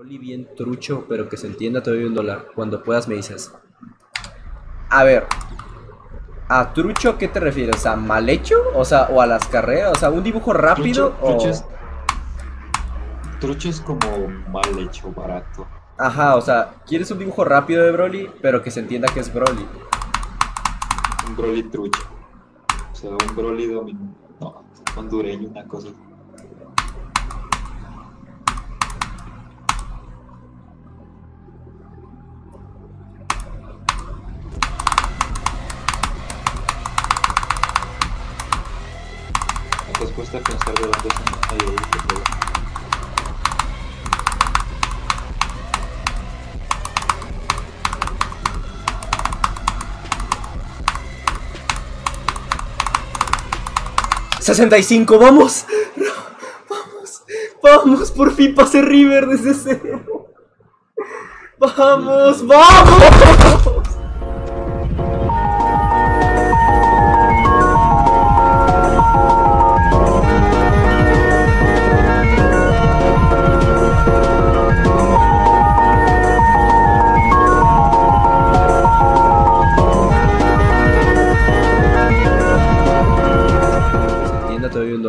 Broly bien trucho, pero que se entienda, doy un dólar. Cuando puedas me dices. A ver. ¿A trucho qué te refieres? ¿A mal hecho? O sea, o a las carreras. O sea, un dibujo rápido Trucho, trucho o... es, trucho es como mal hecho, barato. Ajá, o sea, quieres un dibujo rápido de Broly, pero que se entienda que es Broly. Un Broly trucho. O sea, un Broly domin... No, hondureño, una cosa. Así. ¿No te has puesto a pensar de dónde son los mayores de ¡65! ¡Vamos! ¡Vamos! ¡Vamos! ¡Por fin pasé River desde cero! ¡Vamos! ¡Vamos! you know.